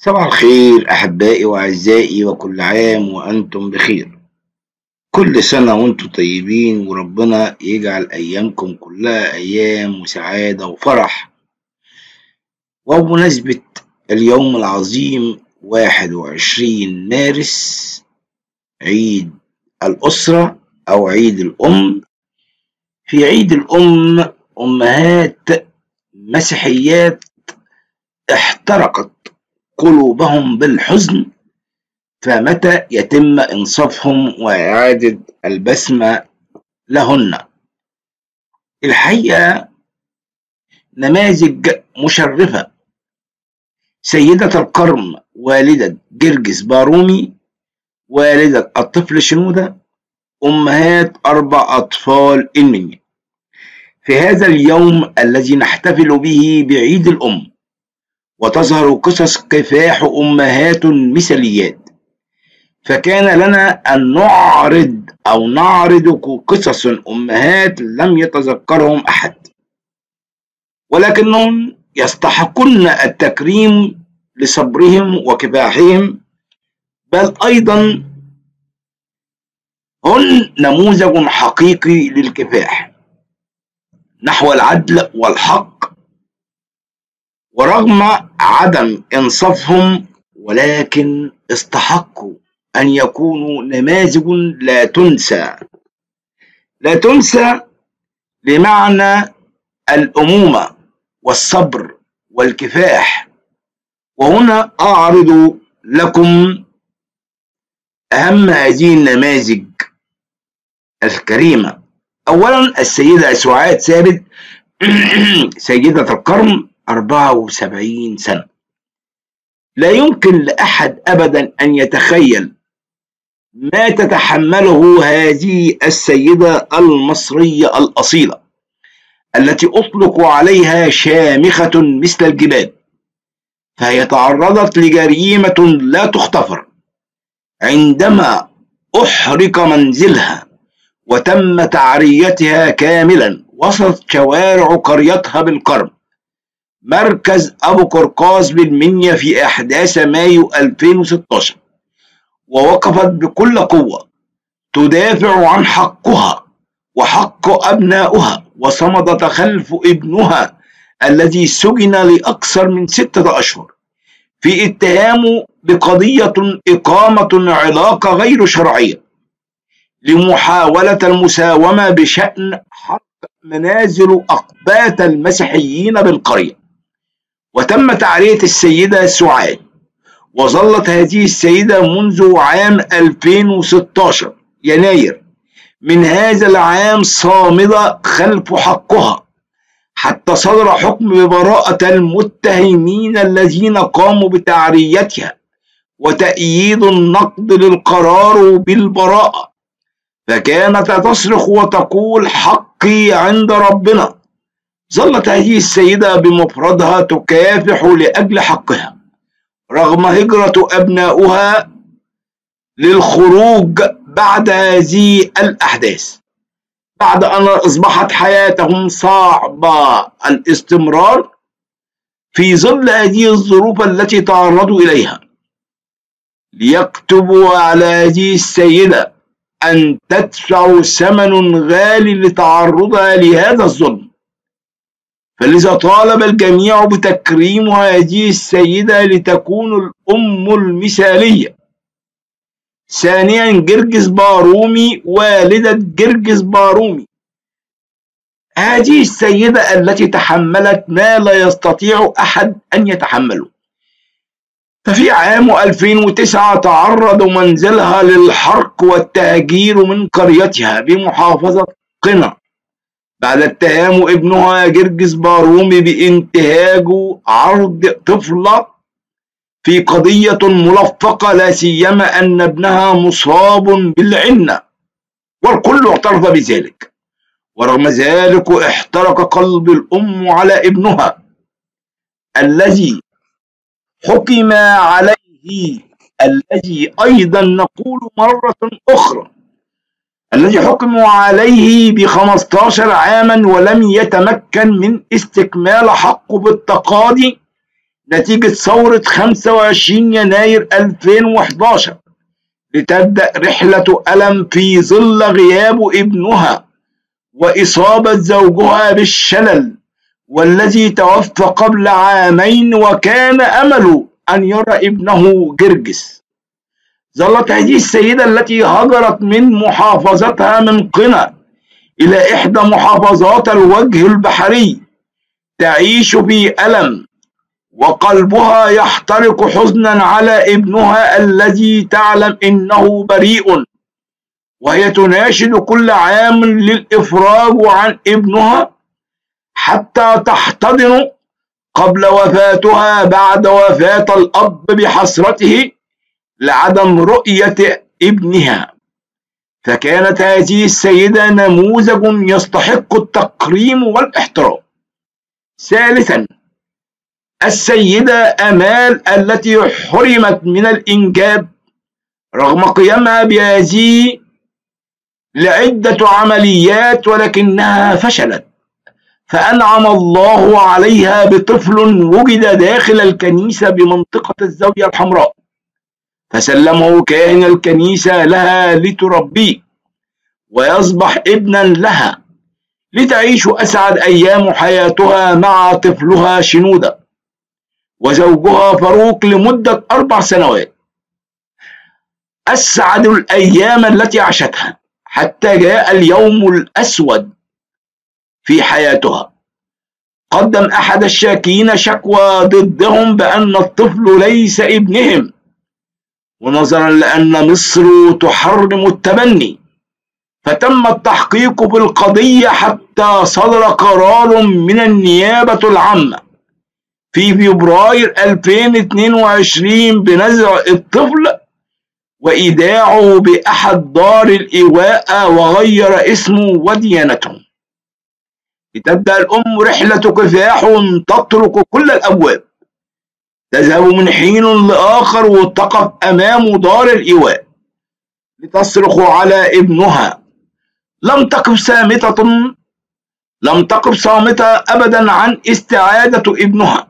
صباح الخير أحبائي وأعزائي وكل عام وأنتم بخير. كل سنة وأنتم طيبين وربنا يجعل أيامكم كلها أيام وسعادة وفرح. وبمناسبة اليوم العظيم واحد وعشرين مارس عيد الأسرة أو عيد الأم في عيد الأم أمهات مسيحيات احترقت. قلوبهم بالحزن فمتى يتم إنصافهم وإعادة البسمة لهن؟ الحقيقة نماذج مشرفة. سيدة القرم والدة جرجس بارومي والدة الطفل شنودة أمهات أربع أطفال المنيا. في هذا اليوم الذي نحتفل به بعيد الأم وتظهر قصص كفاح أمهات مثاليات فكان لنا أن نعرض أو نعرض قصص أمهات لم يتذكرهم أحد. ولكنهم يستحقون التكريم لصبرهم وكفاحهم بل أيضا هن نموذج حقيقي للكفاح. نحو العدل والحق ورغم عدم إنصافهم ولكن استحقوا أن يكونوا نماذج لا تنسى. لا تنسى بمعنى الأمومة والصبر والكفاح. وهنا أعرض لكم أهم هذه النماذج الكريمة. أولا السيدة سعاد ثابت سيدة القرن 74 سنة. لا يمكن لأحد أبدا أن يتخيل ما تتحمله هذه السيدة المصرية الأصيلة التي أطلق عليها شامخة مثل الجبال. فهي تعرضت لجريمة لا تغتفر عندما أحرق منزلها وتم تعريتها كاملا وسط شوارع قريتها بالقرب مركز أبو قرقاز بالمنيا في أحداث مايو 2016 ووقفت بكل قوة تدافع عن حقها وحق أبنائها وصمدت خلف ابنها الذي سجن لأكثر من ستة أشهر في اتهامه بقضية إقامة علاقة غير شرعية لمحاولة المساومة بشأن حق منازل أقباط المسيحيين بالقرية. وتم تعرية السيدة سعاد وظلت هذه السيدة منذ عام 2016 يناير من هذا العام صامدة خلف حقها حتى صدر حكم ببراءة المتهمين الذين قاموا بتعريتها وتأييد النقد للقرار بالبراءة فكانت تصرخ وتقول حقي عند ربنا. ظلت هذه السيدة بمفردها تكافح لأجل حقها رغم هجرة أبناؤها للخروج بعد هذه الأحداث بعد أن أصبحت حياتهم صعبة الاستمرار في ظل هذه الظروف التي تعرضوا إليها. ليكتبوا على هذه السيدة أن تدفع ثمن غالي لتعرضها لهذا الظلم. فلذا طالب الجميع بتكريم هذه السيدة لتكون الأم المثالية. ثانيا جرجس بارومي والدة جرجس بارومي. هذه السيدة التي تحملت ما لا يستطيع أحد أن يتحمله. ففي عام 2009 تعرض منزلها للحرق والتهجير من قريتها بمحافظة قنا. بعد اتهام ابنها جرجس بارومي بانتهاج عرض طفلة في قضية ملفقة لا سيما أن ابنها مصاب بالعنة والكل اعترف بذلك. ورغم ذلك احترق قلب الأم على ابنها الذي حكم عليه الذي أيضا نقول مرة أخرى. الذي حكموا عليه بخمستاشر عاما ولم يتمكن من استكمال حقه بالتقاضي نتيجة ثورة 25 يناير 2011 لتبدأ رحلة ألم في ظل غياب ابنها وإصابة زوجها بالشلل والذي توفى قبل عامين وكان أمله أن يرى ابنه جرجس. ظلت هذه السيدة التي هجرت من محافظتها من قنا إلى إحدى محافظات الوجه البحري تعيش في ألم وقلبها يحترق حزنا على ابنها الذي تعلم إنه بريء وهي تناشد كل عام للإفراج عن ابنها حتى تحتضن قبل وفاتها بعد وفاة الأب بحسرته لعدم رؤية ابنها. فكانت هذه السيدة نموذج يستحق التكريم والإحترام. ثالثا السيدة أمال التي حرمت من الإنجاب رغم قيامها بهذه لعدة عمليات ولكنها فشلت. فأنعم الله عليها بطفل وجد داخل الكنيسة بمنطقة الزاوية الحمراء. فسلمه كاهن الكنيسة لها لتربيه ويصبح ابنا لها لتعيش أسعد أيام حياتها مع طفلها شنودة وزوجها فاروق لمدة أربع سنوات. أسعد الأيام التي عاشتها حتى جاء اليوم الأسود في حياتها. قدم أحد الشاكين شكوى ضدهم بأن الطفل ليس ابنهم. ونظرا لأن مصر تحرم التبني فتم التحقيق في القضية حتى صدر قرار من النيابة العامة. في فبراير 2022 بنزع الطفل وإيداعه بأحد دار الإيواء وغير اسمه وديانته. لتبدأ الأم رحلة كفاح تطرق كل الأبواب. تذهب من حين لآخر وتقف أمام دار الإيواء لتصرخ على ابنها. لم تقف سامتة لم تقف صامتة أبدا عن استعادة ابنها.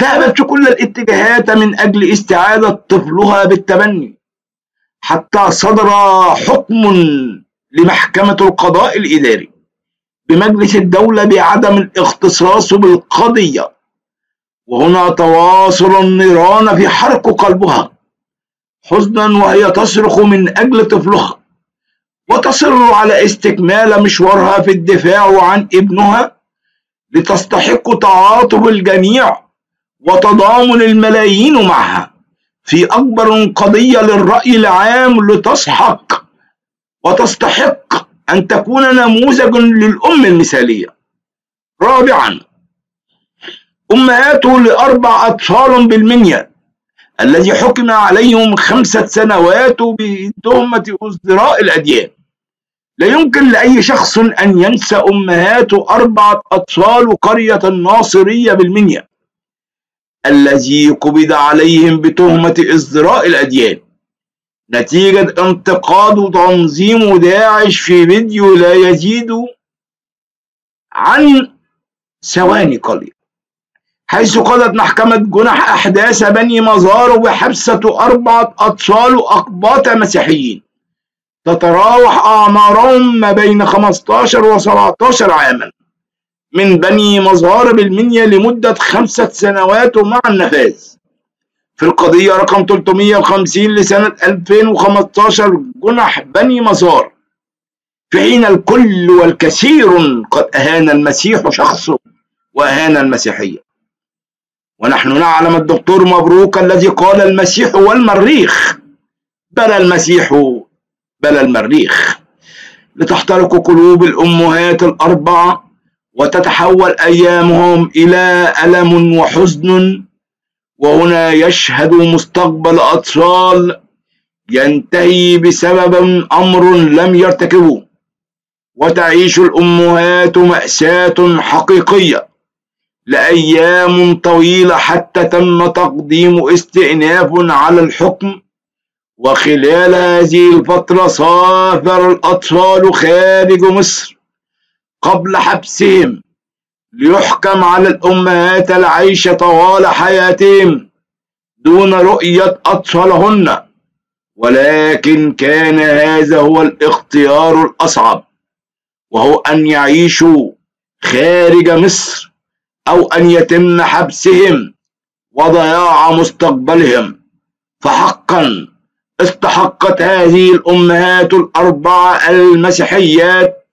ذهبت في كل الاتجاهات من أجل استعادة طفلها بالتبني حتى صدر حكم لمحكمة القضاء الإداري بمجلس الدولة بعدم الاختصاص بالقضية. وهنا تواصل النيران في حرق قلبها. حزنا وهي تصرخ من أجل طفلها. وتصر على استكمال مشوارها في الدفاع عن ابنها لتستحق تعاطف الجميع وتضامن الملايين معها. في أكبر قضية للرأي العام لتسحق وتستحق أن تكون نموذج للأم المثالية. رابعا أمهات لأربع أطفال بالمنيا الذي حكم عليهم خمسة سنوات بتهمة ازدراء الأديان. لا يمكن لأي شخص أن ينسى أمهات أربعة أطفال قرية الناصرية بالمنيا الذي قبض عليهم بتهمة ازدراء الأديان. نتيجة انتقاد تنظيم داعش في فيديو لا يزيد عن ثواني قليلة حيث قضت محكمة جنح أحداث بني مزار بحبسة أربعة أطفال أقباط مسيحيين. تتراوح أعمارهم ما بين 15 و 17 عاما. من بني مزار بالمنيا لمدة خمسة سنوات مع النفاذ. في القضية رقم 350 لسنة 2015 جنح بني مزار. في حين الكل والكثير قد أهان المسيح شخصه وأهان المسيحية. ونحن نعلم الدكتور مبروك الذي قال المسيح والمريخ بل المسيح بل المريخ. لتحترق قلوب الأمهات الأربعة وتتحول أيامهم إلى ألم وحزن وهنا يشهد مستقبل أطفال ينتهي بسبب أمر لم يرتكبوه. وتعيش الأمهات مأساة حقيقية. لأيام طويلة حتى تم تقديم استئناف على الحكم. وخلال هذه الفترة سافر الأطفال خارج مصر قبل حبسهم ليحكم على الأمهات العيش طوال حياتهم دون رؤية أطفالهن. ولكن كان هذا هو الاختيار الأصعب وهو أن يعيشوا خارج مصر أو أن يتم حبسهم وضياع مستقبلهم. فحقا استحقت هذه الأمهات الأربعة المسيحيات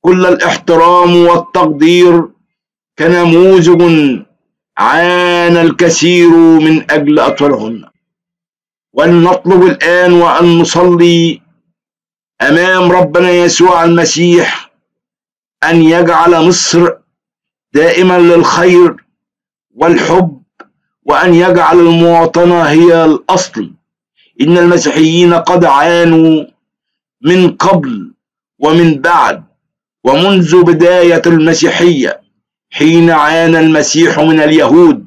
كل الاحترام والتقدير. كنموذج عانى الكثير من أجل أطفالهن. ولنطلب الآن وأن نصلي أمام ربنا يسوع المسيح أن يجعل مصر دائما للخير والحب وأن يجعل المواطنة هي الأصل. إن المسيحيين قد عانوا من قبل ومن بعد ومنذ بداية المسيحية حين عانى المسيح من اليهود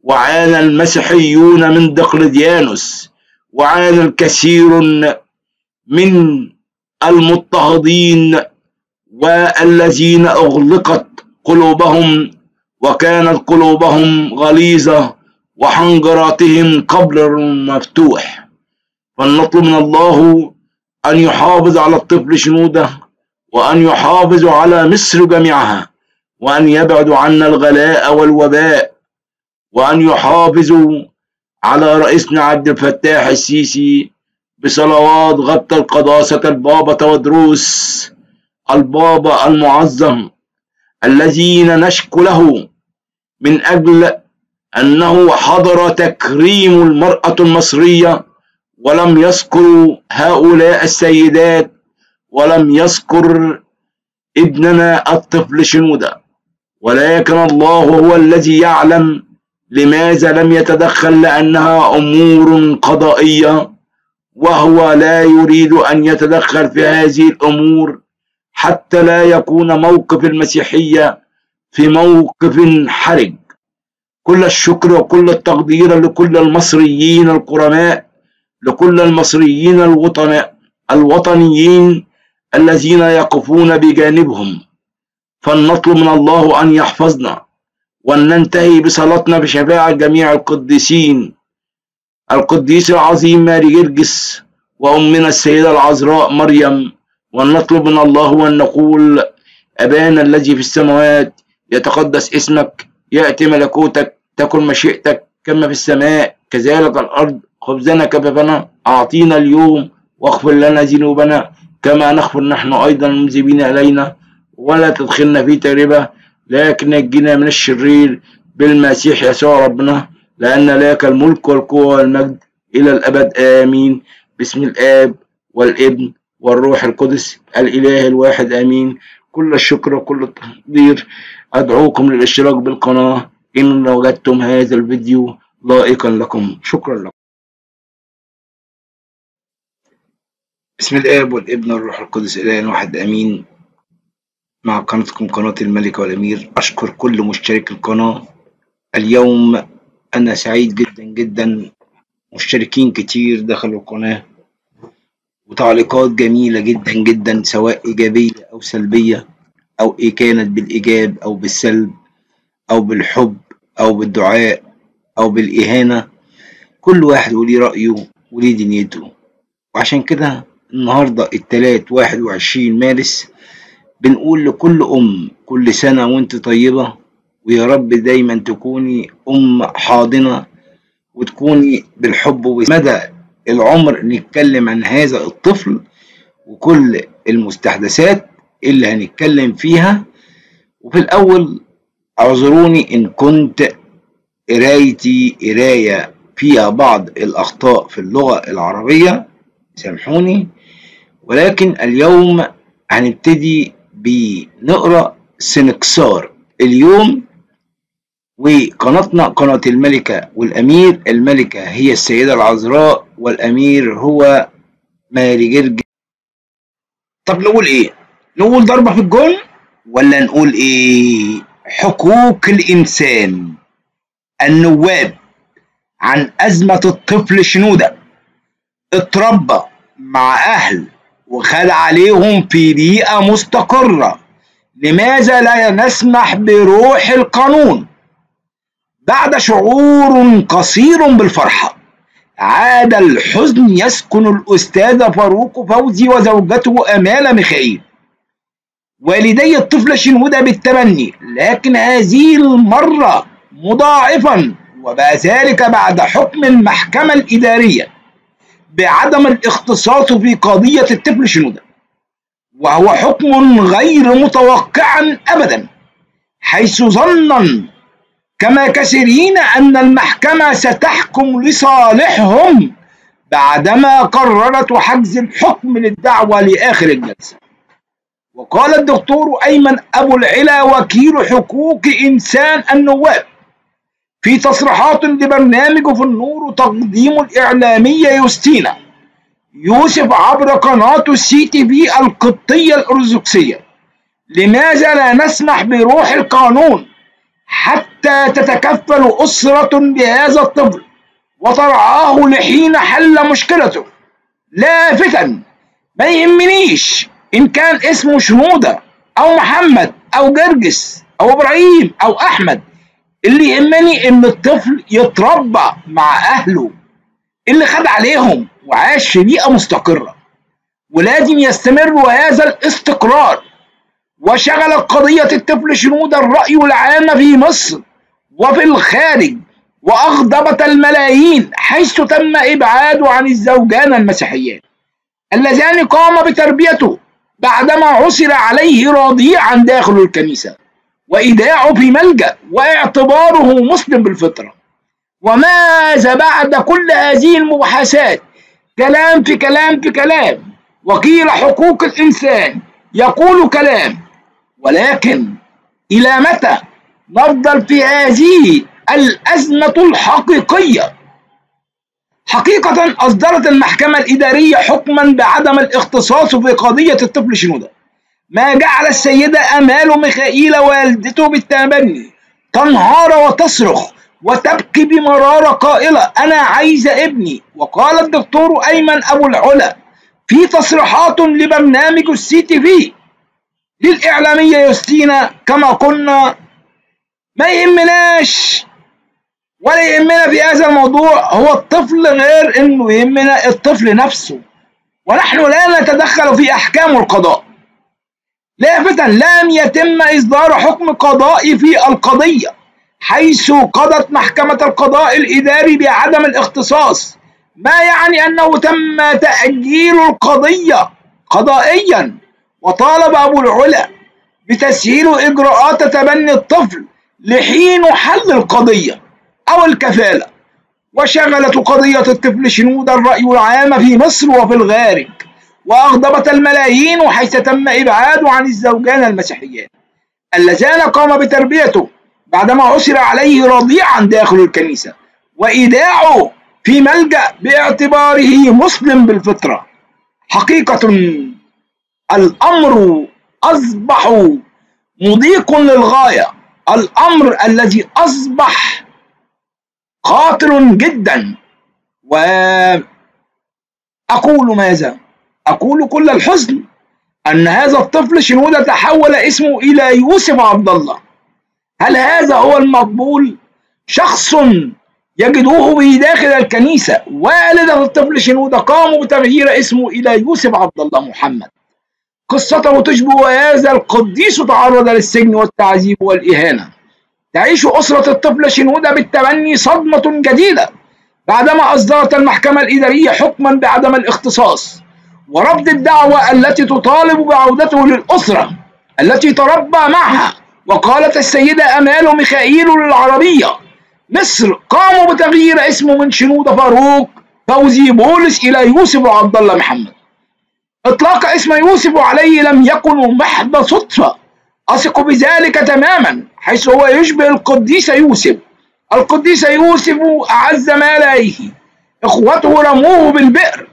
وعانى المسيحيون من دقلديانوس وعانى الكثير من المضطهدين والذين أغلقت قلوبهم وكانت قلوبهم غليظة وحنجراتهم قبر مفتوح فلنطلب من الله أن يحافظ على الطفل شنودة وأن يحافظ على مصر جميعها وأن يبعد عنا الغلاء والوباء وأن يحافظوا على رئيسنا عبد الفتاح السيسي بصلوات غطى القداسة البابا تودروس البابا المعظم. الذين نشكو له من أجل أنه حضر تكريم المرأة المصرية ولم يذكر هؤلاء السيدات ولم يذكر ابننا الطفل شنودة. ولكن الله هو الذي يعلم لماذا لم يتدخل لأنها أمور قضائية وهو لا يريد أن يتدخل في هذه الأمور حتى لا يكون موقف المسيحية في موقف حرج. كل الشكر وكل التقدير لكل المصريين الكرماء لكل المصريين الوطناء الوطنيين الذين يقفون بجانبهم. فلنطلب من الله أن يحفظنا وأن ننتهي بصلاتنا بشفاعة جميع القديسين. القديس العظيم ماري جرجس وأمنا السيدة العذراء مريم ونطلب من الله وأن نقول أبانا الذي في السماوات يتقدس اسمك يأتي ملكوتك تكن مشيئتك كما في السماء كذلك الأرض خبزنا كففنا أعطينا اليوم واغفر لنا ذنوبنا كما نغفر نحن أيضا المذنبين إلينا ولا تدخلنا في تجربة لكن نجينا من الشرير بالمسيح يسوع ربنا لأن لك الملك والقوة والمجد إلى الأبد آمين. باسم الآب والابن والروح القدس الإله الواحد آمين. كل الشكر وكل التقدير. أدعوكم للاشتراك بالقناة. إن وجدتم هذا الفيديو لائقا لكم. شكرا لكم. بسم الآب والابن والروح القدس إله واحد آمين. مع قناتكم قناة الملك والأمير أشكر كل مشترك القناة. اليوم أنا سعيد جدا جدا. مشتركين كتير دخلوا القناة. وتعليقات جميلة جدا جدا سواء إيجابية أو سلبية أو إيه كانت بالإيجاب أو بالسلب أو بالحب أو بالدعاء أو بالإهانة. كل واحد وليه رأيه وليه دنيته. وعشان كده النهاردة التلات واحد وعشرين مارس بنقول لكل أم كل سنة وأنت طيبة ويا رب دايما تكوني أم حاضنة وتكوني بالحب ومدى العمر نتكلم عن هذا الطفل وكل المستحدثات اللي هنتكلم فيها. وفي الأول اعذروني إن كنت قرايتي قراية فيها بعض الأخطاء في اللغة العربية سامحوني. ولكن اليوم هنبتدي بنقرأ سنكسار. اليوم وقناتنا قناة الملكة والأمير. الملكة هي السيدة العذراء والأمير هو ماري جرج طب نقول إيه؟ نقول ضربة في الجون ولا نقول إيه؟ حقوق الإنسان. النواب عن أزمة الطفل شنودة. اتربى مع أهل وخد عليهم في بيئة مستقرة. لماذا لا نسمح بروح القانون؟ بعد شعور قصير بالفرحة عاد الحزن يسكن الأستاذ فاروق فوزي وزوجته أمال ميخائيل. والدي الطفل شنودة بالتبني لكن هذه المرة مضاعفا وذلك بعد حكم المحكمة الإدارية بعدم الاختصاص في قضية الطفل شنودة وهو حكم غير متوقع أبدا حيث ظنا كما كثيرين أن المحكمة ستحكم لصالحهم بعدما قررت حجز الحكم للدعوة لآخر الجلسة. وقال الدكتور أيمن أبو العلا وكيل حقوق إنسان النواب في تصريحات لبرنامج في النور تقديم الإعلامية يوستينا يوسف عبر قناة السي تي في القبطية الأرثوذكسية لماذا لا نسمح بروح القانون حتى تتكفل أسرة بهذا الطفل وترعاه لحين حل مشكلته. لافتا ما يهمنيش إن كان اسمه شنودة أو محمد أو جرجس أو إبراهيم أو أحمد. اللي يهمني إن الطفل يتربى مع أهله اللي خد عليهم وعاش في بيئة مستقرة. ولازم يستمر هذا الاستقرار. وشغلت قضية الطفل شنودة الرأي العام في مصر وفي الخارج وأغضبت الملايين حيث تم إبعاده عن الزوجان المسيحيان. اللذان قام بتربيته بعدما عثر عليه رضيعا داخل الكنيسة. وإيداعه في ملجأ واعتباره مسلم بالفطرة. وماذا بعد كل هذه المباحثات؟ كلام في كلام في كلام. وكيل حقوق الإنسان يقول كلام. ولكن إلى متى نفضل في هذه الأزمة الحقيقية؟ حقيقة أصدرت المحكمة الإدارية حكما بعدم الاختصاص في قضية الطفل شنودة. ما جعل السيدة أمال ميخائيل والدته بالتبني تنهار وتصرخ وتبكي بمرارة قائلة أنا عايزة ابني. وقال الدكتور أيمن أبو العلا في تصريحات لبرنامج السي تي في للإعلامية يوستينا كما قلنا ما يهمناش. ولا يهمنا في هذا الموضوع هو الطفل غير إنه يهمنا الطفل نفسه. ونحن لا نتدخل في أحكام القضاء. لافتا لم يتم إصدار حكم قضائي في القضية حيث قضت محكمة القضاء الإداري بعدم الاختصاص. ما يعني أنه تم تأجيل القضية قضائيا؟ وطالب أبو العلا بتسهيل اجراءات تبني الطفل لحين حل القضية أو الكفالة. وشغلت قضية الطفل شنود الرأي العام في مصر وفي الخارج وأغضبت الملايين حيث تم إبعاده عن الزوجان المسيحيان اللذان قام بتربيته بعدما عثر عليه رضيعا داخل الكنيسة وإيداعه في ملجأ باعتباره مسلم بالفطرة. حقيقة الأمر أصبح مضيق للغاية. الأمر الذي أصبح خاطر جدا. وأقول ماذا؟ أقول كل الحزن أن هذا الطفل شنودة تحول اسمه إلى يوسف عبد الله. هل هذا هو المقبول؟ شخص يجدوه به داخل الكنيسة. والدة الطفل شنودة قاموا بتغيير اسمه إلى يوسف عبد الله محمد. قصته تشبه هذا القديس تعرض للسجن والتعذيب والإهانة. تعيش أسرة الطفل شنودة بالتبني صدمة جديدة بعدما أصدرت المحكمة الإدارية حكما بعدم الاختصاص ورفض الدعوة التي تطالب بعودته للأسرة التي تربى معها. وقالت السيدة أمال ميخائيل للعربية مصر قاموا بتغيير اسمه من شنودة فاروق فوزي بولس إلى يوسف عبد الله محمد. إطلاق اسم يوسف عليه لم يكن محض صدفة. أثق بذلك تماما حيث هو يشبه القديس يوسف. القديس يوسف أعز ما لديه إخوته رموه بالبئر.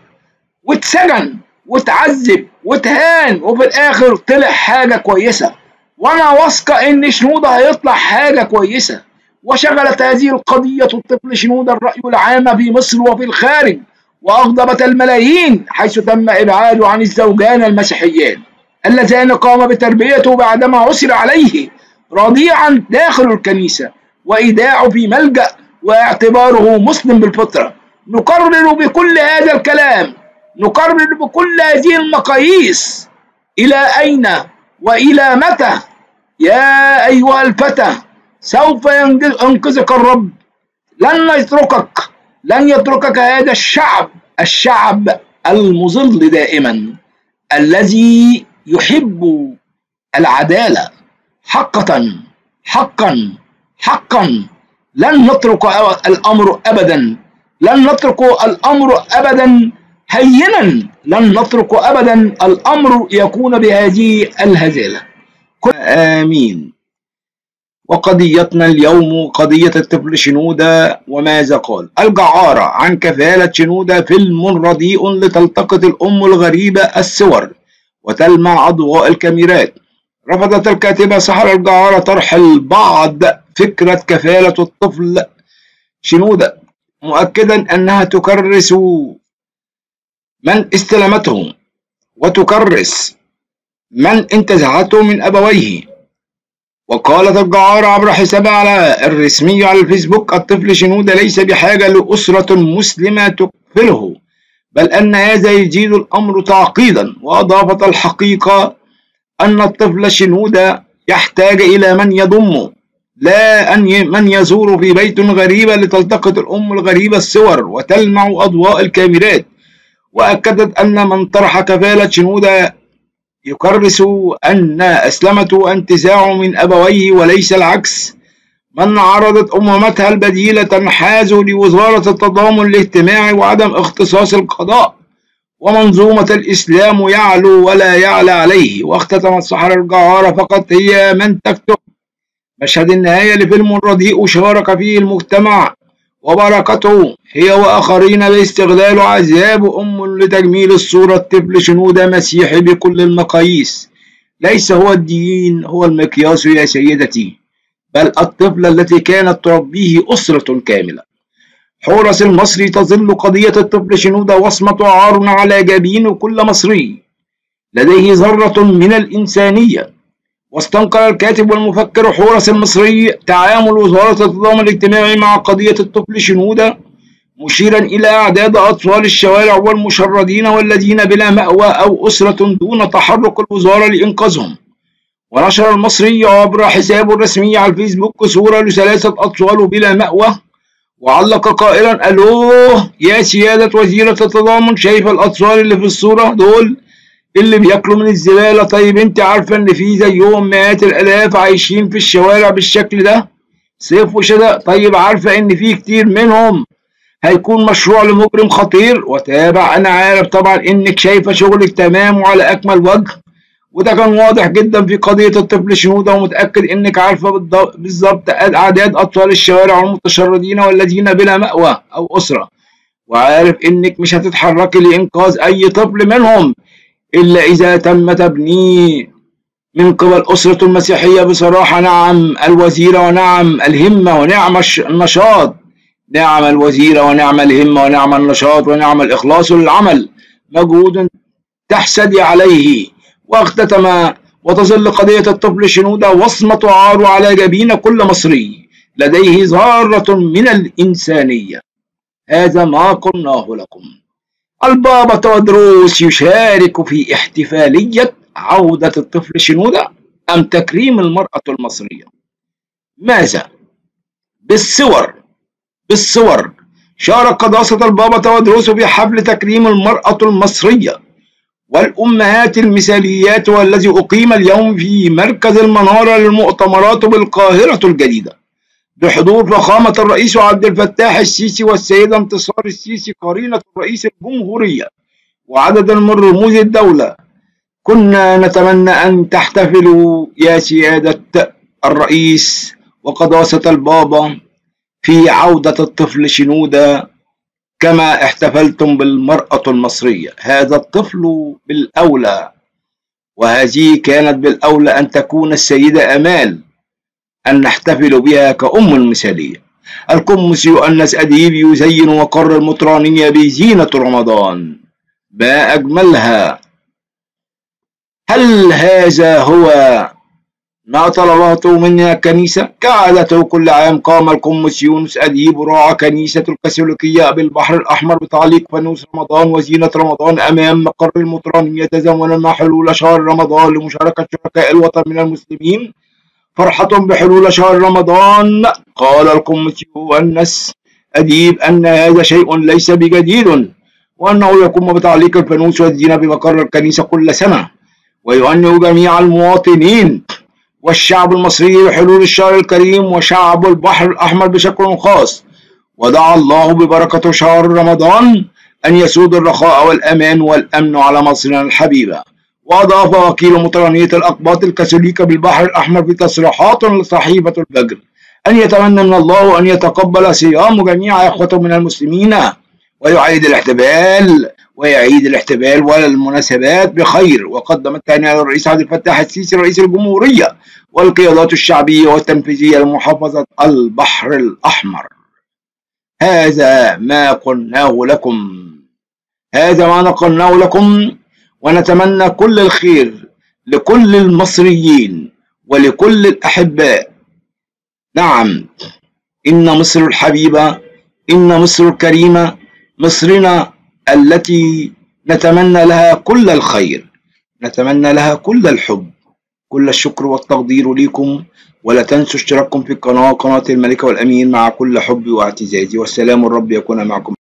واتسجن واتعذب واتهان وفي الآخر طلع حاجة كويسة. وأنا واثقة إن شنودة هيطلع حاجة كويسة. وشغلت هذه القضية الطفل شنودة الرأي العام في مصر وفي الخارج. وأغضبت الملايين حيث تم إبعاده عن الزوجان المسيحيان اللذان قام بتربيته بعدما عسر عليه رضيعا داخل الكنيسة وإيداعه في ملجأ واعتباره مسلم بالفطرة. نقرر بكل هذا الكلام نقرر بكل هذه المقاييس. إلى أين؟ وإلى متى؟ يا أيها الفتى سوف ينقذك الرب. لن يتركك لن يتركك هذا الشعب الشعب المظل دائما الذي يحب العدالة. حقا حقا حقا. لن نترك الأمر أبدا. لن نترك الأمر أبدا هينا. لن نترك أبدا. الأمر يكون بهذه الهزالة آمين. وقضيتنا اليوم قضية الطفل شنودة وماذا قال؟ الجعارة عن كفالة شنودة فيلم رديء لتلتقط الأم الغريبة الصور وتلمع أضواء الكاميرات. رفضت الكاتبة سحر الجعارة طرح البعض فكرة كفالة الطفل شنودة مؤكدا أنها تكرس من استلمته وتكرس من انتزعته من أبويه. وقالت الجعارة عبر حسابها على الرسمي على الفيسبوك الطفل شنودة ليس بحاجة لأسرة مسلمة تكفله بل أن هذا يزيد الأمر تعقيدا. وأضافت الحقيقة أن الطفل شنودة يحتاج إلى من يضمه لا أن من يزور في بيت غريب لتلتقط الأم الغريبة الصور وتلمع أضواء الكاميرات. وأكدت أن من طرح كفالة شنودة يكرس أن أسلمته انتزاع من أبويه وليس العكس. من عرضت أمومتها البديلة تنحاز لوزارة التضامن الاجتماعي وعدم اختصاص القضاء ومنظومة الإسلام يعلو ولا يعلى عليه. واختتمت سحر الجعارة فقط هي من تكتب. مشهد النهاية لفيلم رديء شارك فيه المجتمع. وبركته هي وآخرين باستغلال عذاب أم لتجميل الصورة الطفل شنودة مسيحي بكل المقاييس. ليس هو الدين هو المقياس يا سيدتي بل الطفل التي كانت تربيه أسرة كاملة. حورس المصري تظل قضية الطفل شنودة وصمة عار على جبين كل مصري. لديه ذرة من الإنسانية. واستنكر الكاتب والمفكر حورس المصري تعامل وزارة التضامن الاجتماعي مع قضية الطفل شنودة مشيرا إلى أعداد أطفال الشوارع والمشردين والذين بلا مأوى أو أسرة دون تحرك الوزارة لإنقاذهم. ونشر المصري عبر حسابه الرسمي على الفيسبوك صورة لثلاثة أطفال بلا مأوى. وعلق قائلا ألوه يا سيادة وزيرة التضامن شايف الأطفال اللي في الصورة دول؟ اللي بياكلوا من الزبالة. طيب انت عارفة ان في زيهم مئات الالاف عايشين في الشوارع بالشكل ده؟ صيف وشتاء. طيب عارفة ان في كتير منهم هيكون مشروع لمجرم خطير؟ وتابع. أنا عارف طبعا انك شايفة شغلك تمام وعلى اكمل وجه وده كان واضح جدا في قضية الطفل شنودة ومتأكد انك عارفة بالظبط أعداد أطفال الشوارع والمتشردين والذين بلا مأوى أو أسرة. وعارف انك مش هتتحركي لإنقاذ أي طفل منهم. إلا إذا تم تبنيه من قبل أسرة المسيحية بصراحة نعم الوزيرة ونعم الهمة ونعم النشاط. نعم الوزيرة ونعم الهمة ونعم النشاط ونعم الإخلاص للعمل. مجهود تحسدي عليه. واختتم وتظل قضية الطفل شنودة وصمة عار على جبين كل مصري. لديه ذرة من الإنسانية. هذا ما قلناه لكم. البابا تودروس يشارك في احتفالية عودة الطفل شنودة أم تكريم المرأة المصرية؟ ماذا؟ بالصور بالصور. شارك قداسة البابا تودروس في حفل تكريم المرأة المصرية والأمهات المثاليات والذي أقيم اليوم في مركز المنارة للمؤتمرات بالقاهرة الجديدة. بحضور فخامة الرئيس عبد الفتاح السيسي والسيدة انتصار السيسي قرينة رئيس الجمهورية وعدد من رموز الدولة. كنا نتمنى أن تحتفلوا يا سيادة الرئيس وقداسة البابا في عودة الطفل شنودة كما احتفلتم بالمرأة المصرية. هذا الطفل بالأولى وهذه كانت بالأولى أن تكون السيدة أمال. أن نحتفل بها كأم مثالية القمص يؤنس أديب يزين مقر المطرانية بزينة رمضان. ما أجملها. هل هذا هو ما طلبته منها الكنيسة كعادته كل عام قام القمصيونس أديب راعى كنيسة الكاثوليكية بالبحر الأحمر بتعليق فانوس رمضان وزينة رمضان أمام مقر المطران يتزامن مع حلول شهر رمضان لمشاركة شركاء الوطن من المسلمين. فرحة بحلول شهر رمضان. قال القمصيونس أديب أن هذا شيء ليس بجديد وأنه يقوم بتعليق الفانوس والزينة بمقر الكنيسة كل سنة ويهنئ جميع المواطنين. والشعب المصري بحلول الشهر الكريم وشعب البحر الأحمر بشكل خاص. ودعا الله ببركة شهر رمضان أن يسود الرخاء والأمان والأمن على مصرنا الحبيبة. وأضاف وكيل مطرانية الأقباط الكاثوليكة بالبحر الأحمر في تصريحات لصحيفة الفجر أن يتمنى من الله أن يتقبل صيام جميع إخوته من المسلمين ويعيد الاحتفال ويعيد الاحتفال والمناسبات بخير. وقدم التهنئة للرئيس عبد الفتاح السيسي رئيس الجمهورية والقيادات الشعبية والتنفيذية لمحافظة البحر الأحمر. هذا ما قلناه لكم. هذا ما نقلناه لكم. ونتمنى كل الخير لكل المصريين ولكل الأحباء. نعم إن مصر الحبيبة إن مصر الكريمة مصرنا التي نتمنى لها كل الخير نتمنى لها كل الحب كل الشكر والتقدير لكم ولا تنسوا اشتراككم في القناة قناة الملكة والأمين مع كل حب واعتزازي والسلام الرب يكون معكم.